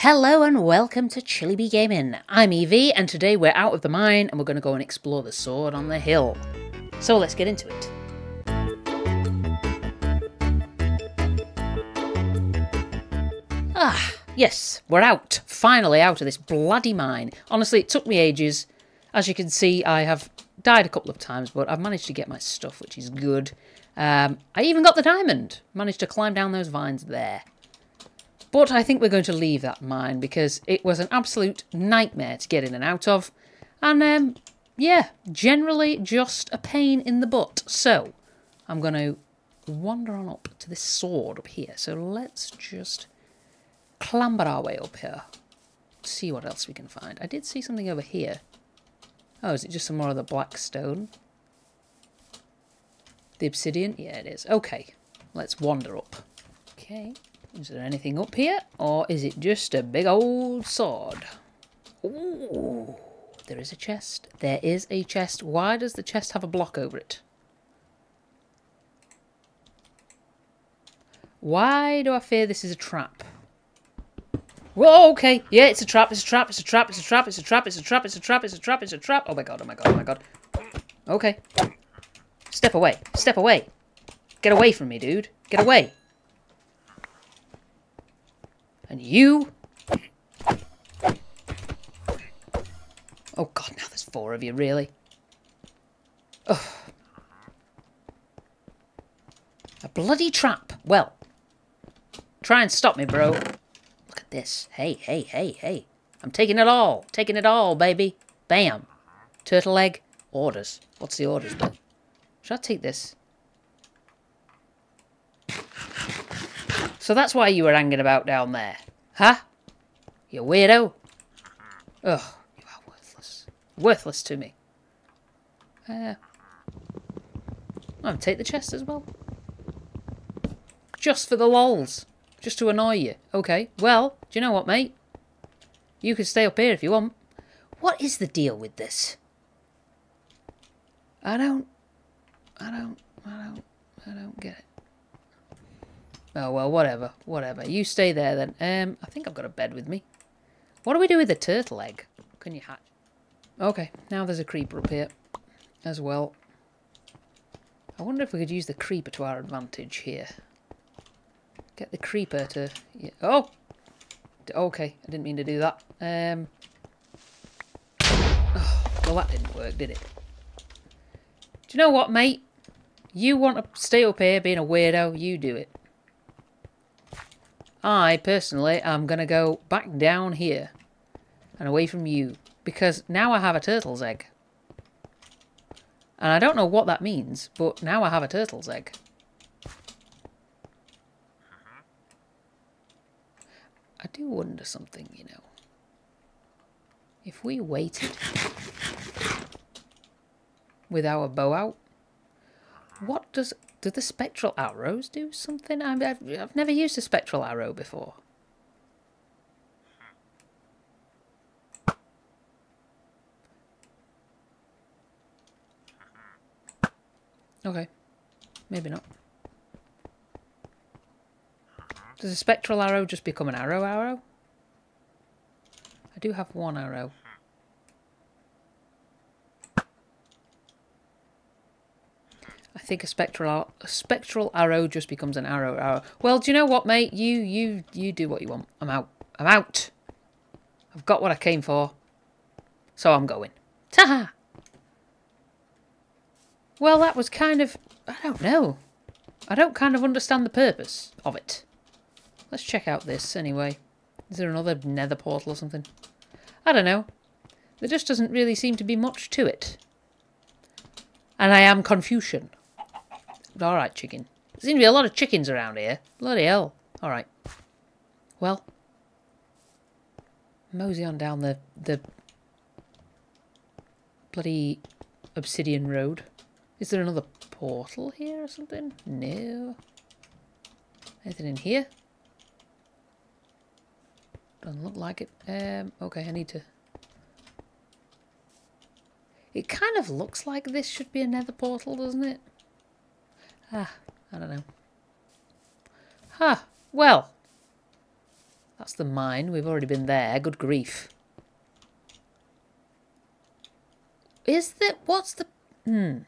Hello and welcome to Chilly Bee Gaming. I'm Evie and today we're out of the mine and we're going to go and explore the sword on the hill. So let's get into it. Ah, yes, we're out. Finally out of this bloody mine. Honestly, it took me ages. As you can see, I have died a couple of times, but I've managed to get my stuff, which is good. Um, I even got the diamond. Managed to climb down those vines there. But I think we're going to leave that mine because it was an absolute nightmare to get in and out of. And, um, yeah, generally just a pain in the butt. So, I'm going to wander on up to this sword up here. So let's just clamber our way up here. See what else we can find. I did see something over here. Oh, is it just some more of the black stone? The obsidian? Yeah, it is. Okay, let's wander up. Okay, is there anything up here? Or is it just a big old sword? Ooh, there is a chest. There is a chest. Why does the chest have a block over it? Why do I fear this is a trap? Whoa, okay. Yeah, it's a trap, it's a trap, it's a trap, it's a trap, it's a trap, it's a trap, it's a trap, it's a trap, it's a trap. Oh my god, oh my god, oh my god. Okay. Step away. Step away. Get away from me, dude. Get away. And you... Oh god, now there's four of you, really? Ugh. A bloody trap. Well, try and stop me, bro. Look at this. Hey, hey, hey, hey. I'm taking it all. Taking it all, baby. Bam. Turtle egg. Orders. What's the orders, bro? Should I take this? So that's why you were hanging about down there. Huh? You weirdo. Ugh, you are worthless. Worthless to me. Uh, I'll take the chest as well. Just for the lols. Just to annoy you. Okay, well, do you know what, mate? You can stay up here if you want. What is the deal with this? I don't... I don't... I don't... I don't get it. Oh, well, whatever. Whatever. You stay there, then. Um, I think I've got a bed with me. What do we do with the turtle egg? Can you hatch? Okay, now there's a creeper up here as well. I wonder if we could use the creeper to our advantage here. Get the creeper to... Oh! Okay, I didn't mean to do that. Um. Oh, well, that didn't work, did it? Do you know what, mate? You want to stay up here being a weirdo, you do it. I, personally, am going to go back down here and away from you because now I have a turtle's egg. And I don't know what that means, but now I have a turtle's egg. Mm-hmm. I do wonder something, you know. If we waited with our bow out, what does do the spectral arrows do something? I've, I've never used a spectral arrow before. Okay. Maybe not. Does a spectral arrow just become an arrow arrow? I do have one arrow. I think a spectral a spectral arrow just becomes an arrow arrow. Well, do you know what, mate? You you you do what you want. I'm out. I'm out. I've got what I came for. So I'm going. Ta-ha! Well, that was kind of... I don't know. I don't kind of understand the purpose of it. Let's check out this anyway. Is there another nether portal or something? I don't know. There just doesn't really seem to be much to it. And I am Confucian. Alright, chicken. There seem to be a lot of chickens around here. Bloody hell. Alright. Well. Mosey on down the, the bloody obsidian road. Is there another portal here or something? No. Anything in here? Doesn't look like it. Um, okay, I need to... It kind of looks like this should be a nether portal, doesn't it? Ah, I don't know. Huh, well. That's the mine. We've already been there. Good grief. Is that... What's the... Hmm.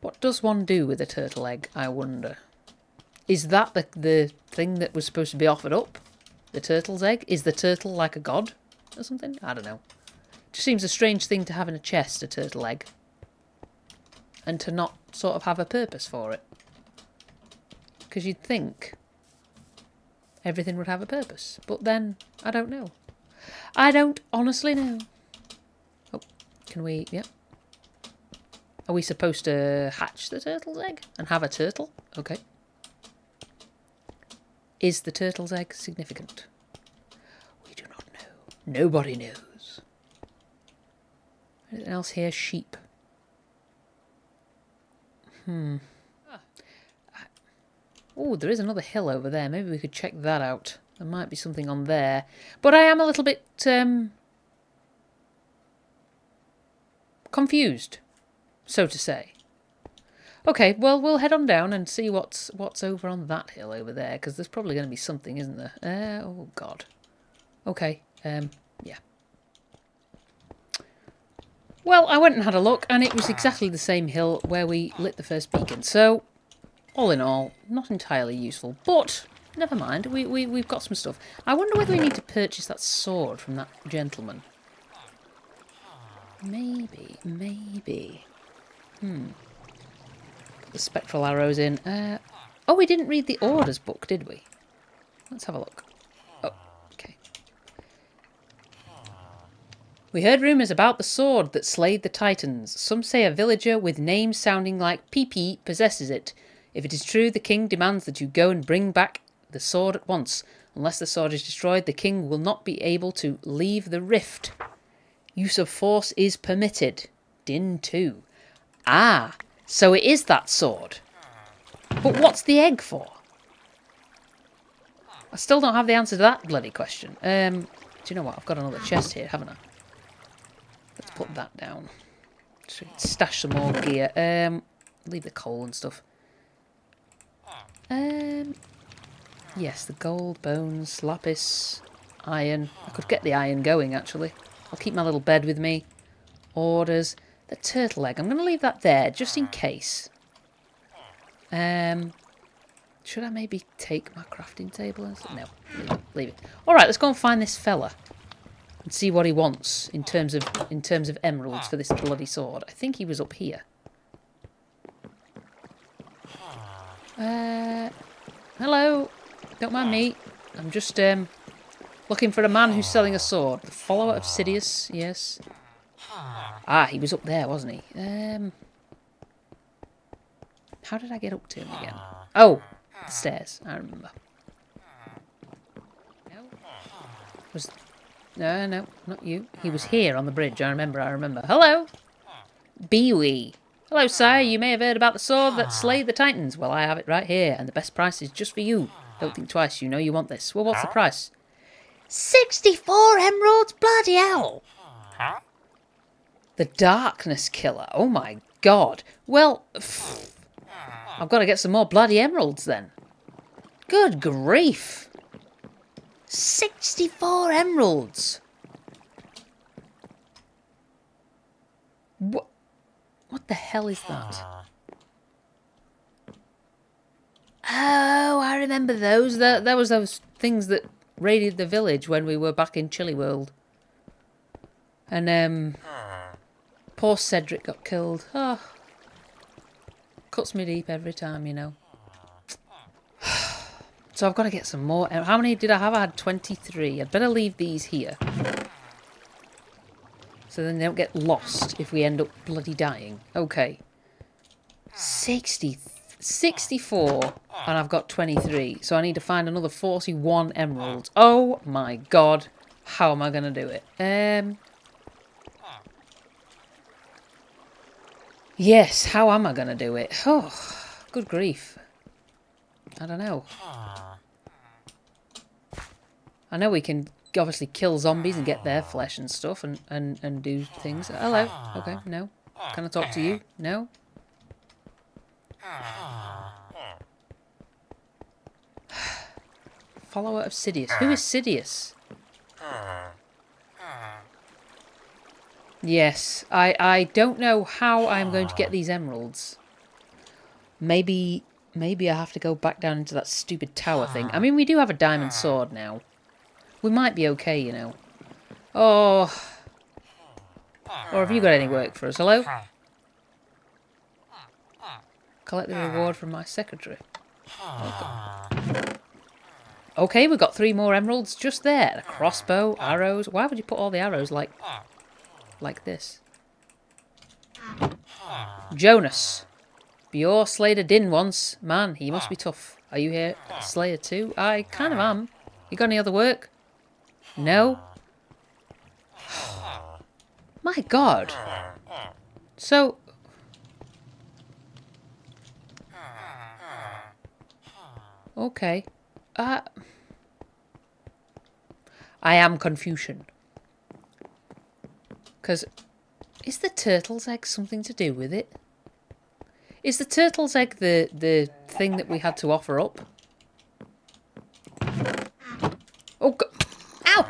What does one do with a turtle egg, I wonder? Is that the, the thing that was supposed to be offered up? The turtle's egg? Is the turtle like a god or something? I don't know. It just seems a strange thing to have in a chest, a turtle egg. And to not sort of have a purpose for it. Because you'd think everything would have a purpose. But then, I don't know. I don't honestly know. Oh, can we... Yep. Are we supposed to hatch the turtle's egg and have a turtle? Okay. Is the turtle's egg significant? We do not know. Nobody knows. Anything else here? Sheep. Hmm. Oh, there is another hill over there. Maybe we could check that out. There might be something on there. But I am a little bit um, confused, so to say. Okay, well, we'll head on down and see what's what's over on that hill over there, because there's probably going to be something, isn't there? Uh, oh, God. Okay, um, yeah. Well, I went and had a look, and it was exactly the same hill where we lit the first beacon. So, all in all, not entirely useful, but never mind. We, we, we've got some stuff. I wonder whether we need to purchase that sword from that gentleman. Maybe, maybe. Hmm the spectral arrows in. Uh, oh, we didn't read the orders book, did we? Let's have a look. Oh, okay. We heard rumours about the sword that slayed the Titans. Some say a villager with names sounding like PP possesses it. If it is true, the king demands that you go and bring back the sword at once. Unless the sword is destroyed, the king will not be able to leave the rift. Use of force is permitted. Din 2. Ah, so it is that sword. But what's the egg for? I still don't have the answer to that bloody question. Um, do you know what? I've got another chest here, haven't I? Let's put that down. Stash some more gear. Um, leave the coal and stuff. Um, yes, the gold, bones, lapis, iron. I could get the iron going, actually. I'll keep my little bed with me. Orders. The turtle egg. I'm going to leave that there just in case. Um, should I maybe take my crafting table? No. Leave it. All right, let's go and find this fella and see what he wants in terms of in terms of emeralds for this bloody sword. I think he was up here. Uh, hello. Don't mind me. I'm just um looking for a man who's selling a sword. The follower of Sidious. Yes. Ah, he was up there, wasn't he? Um, how did I get up to him again? Oh, the stairs. I remember. No. Was no, no, not you. He was here on the bridge. I remember. I remember. Hello, Bewee. Hello, sire. You may have heard about the sword that slayed the Titans. Well, I have it right here, and the best price is just for you. Don't think twice. You know you want this. Well, what's the price? Sixty-four emeralds. Bloody hell! The Darkness Killer. Oh my god. Well, pff, I've got to get some more bloody emeralds then. Good grief. 64 emeralds. What? What the hell is that? Ah. Oh, I remember those. That, that was those things that raided the village when we were back in Chilly World. And, um... Ah. Poor Cedric got killed. Oh. Cuts me deep every time, you know. So I've got to get some more. How many did I have? I had 23. I'd better leave these here. So then they don't get lost if we end up bloody dying. Okay. 60, 64 and I've got 23. So I need to find another 41 emeralds. Oh my god. How am I going to do it? Um, Yes, how am I going to do it? Oh, good grief. I don't know. Ah. I know we can obviously kill zombies and get their flesh and stuff and, and, and do things. Hello. Okay, no. Can I talk to you? No? follower of Sidious. Who is Sidious? Yes, I, I don't know how I'm going to get these emeralds. Maybe maybe I have to go back down into that stupid tower thing. I ah. mean, we do have a diamond ah. sword now. We might be okay, you know. Oh. Ah. Or have you got any work for us? Hello? Collect the reward from my secretary. Okay. okay, we've got three more emeralds just there. A crossbow, arrows. Why would you put all the arrows like like this? Jonas. Bjor slayed a din once. Man, he must be ah. tough. Are you here, ah. Slayer too? I ah. kind of am. You got any other work? No? My god. So... Okay. Uh... I am Confucian. Because... Is the turtle's egg something to do with it? Is the turtle's egg the, the thing that we had to offer up? Oh, God. Ow!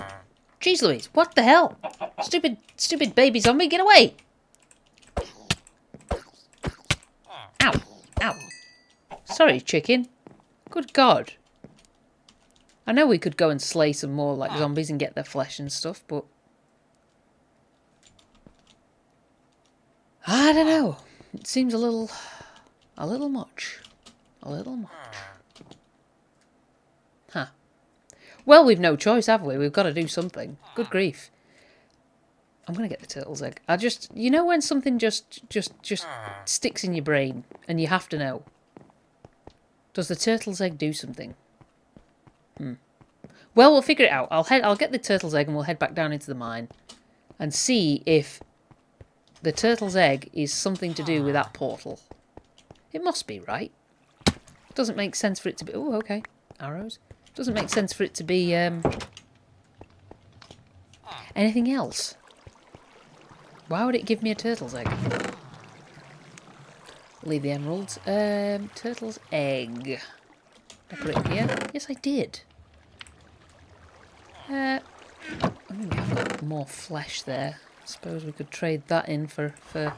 Jeez Louise, what the hell? Stupid, stupid baby zombie, get away! Ow! Ow! Sorry, chicken. Good God. I know we could go and slay some more like zombies and get their flesh and stuff, but... I don't know. It seems a little... A little much. A little much. Huh. Well, we've no choice, have we? We've got to do something. Good grief. I'm going to get the turtle's egg. I just... You know when something just, just, just sticks in your brain and you have to know? Does the turtle's egg do something? Hmm. Well, we'll figure it out. I'll head. I'll get the turtle's egg and we'll head back down into the mine and see if the turtle's egg is something to do with that portal. It must be, right? Doesn't make sense for it to be... Oh, okay. Arrows. Doesn't make sense for it to be... Um, anything else. Why would it give me a turtle's egg? Leave the emeralds. Um, turtle's egg. I put it here? Yes, I did. Uh, oh, I've got more flesh there. I suppose we could trade that in for... for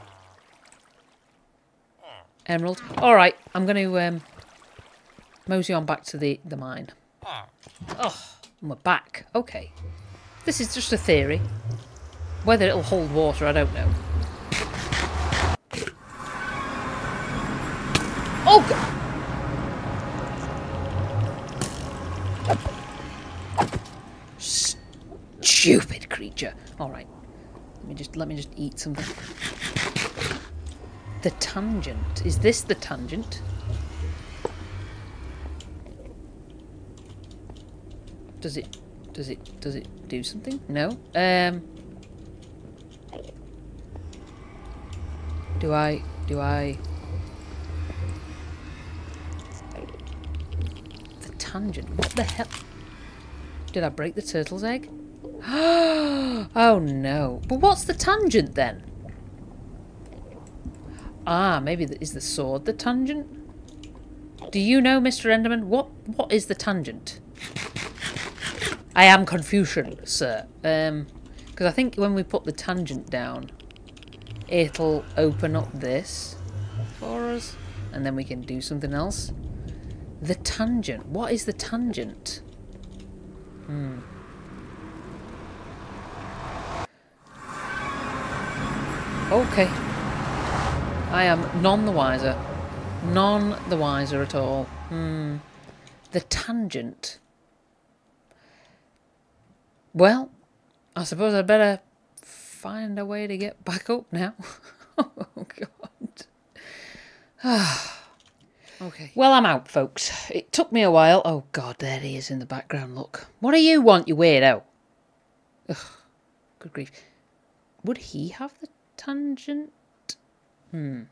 Emerald. Alright, I'm going to um, mosey on back to the, the mine. Oh, we're back. Okay. This is just a theory. Whether it'll hold water, I don't know. Oh, God! Stupid creature. All right. Let me just let me just eat something. The tangent. Is this the tangent? Does it does it does it do something? No. Um Do I do I The tangent. What the hell? Did I break the turtle's egg? oh no. But what's the tangent then? Ah, maybe the, is the sword the tangent? Do you know, Mr. Enderman, what what is the tangent? I am Confucian, sir. Um, because I think when we put the tangent down, it'll open up this for us, and then we can do something else. The tangent. What is the tangent? Hmm. Okay. I am none the wiser. None the wiser at all. Hmm. The tangent. Well, I suppose I'd better find a way to get back up now. oh, God. okay. Well, I'm out, folks. It took me a while. Oh, God, there he is in the background, look. What do you want, you weirdo? Ugh, good grief. Would he have the tangent? Hmm.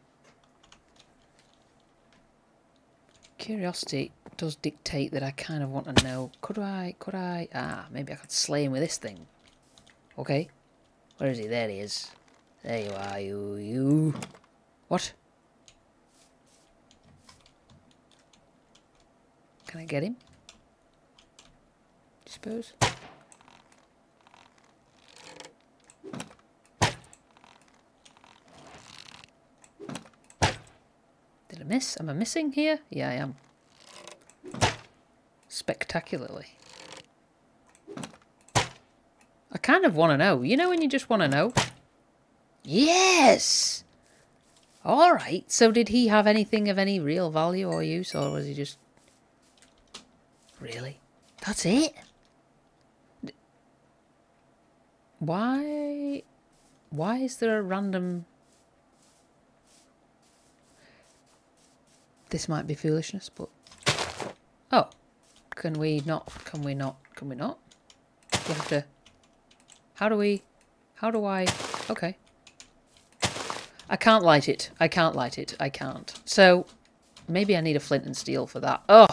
Curiosity does dictate that I kind of want to know. Could I, could I, ah, maybe I could slay him with this thing. Okay. Where is he? There he is. There you are, you, you. What? Can I get him? suppose. Miss? Am I missing here? Yeah, I am. Spectacularly. I kind of want to know. You know when you just want to know? Yes! Alright, so did he have anything of any real value or use, or was he just... Really? That's it? Why... Why is there a random... This might be foolishness, but... Oh. Can we not? Can we not? Can we not? We have to... How do we... How do I... Okay. I can't light it. I can't light it. I can't. So, maybe I need a flint and steel for that. Ugh.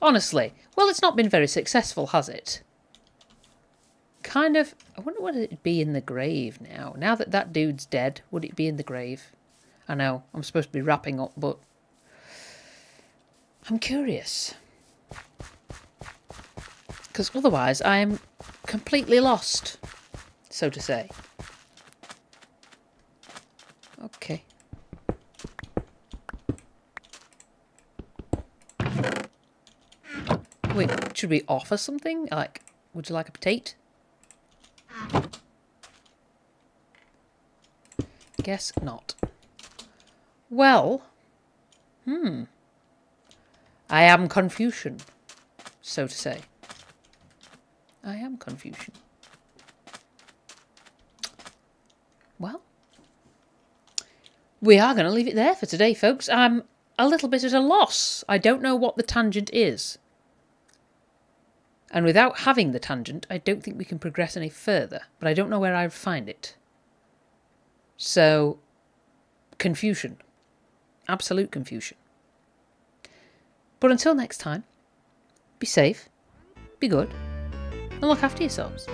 Honestly. Well, it's not been very successful, has it? Kind of... I wonder what it'd be in the grave now. Now that that dude's dead, would it be in the grave? I know. I'm supposed to be wrapping up, but... I'm curious. Because otherwise I am completely lost, so to say. Okay. Wait, should we offer something? Like, would you like a potato? Guess not. Well, hmm. I am Confucian, so to say. I am Confucian. Well, we are going to leave it there for today, folks. I'm a little bit at a loss. I don't know what the tangent is. And without having the tangent, I don't think we can progress any further. But I don't know where I'd find it. So, confusion. Absolute confusion. But until next time, be safe, be good, and look after yourselves.